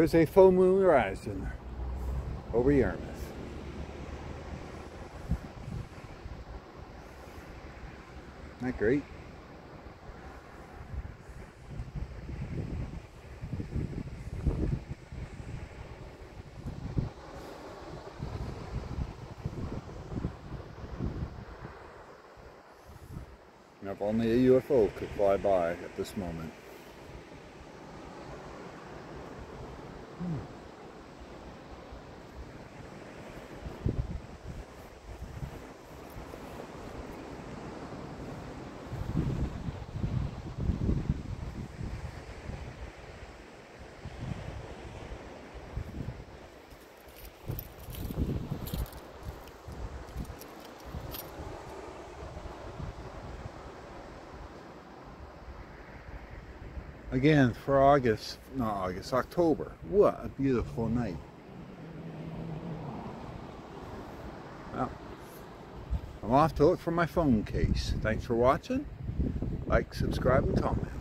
There's a full moon rising over Yarmouth. Isn't that great? If only a UFO could fly by at this moment. Hmm. Again, for August, not August, October. What a beautiful night. Well, I'm off to look for my phone case. Thanks for watching. Like, subscribe, and comment.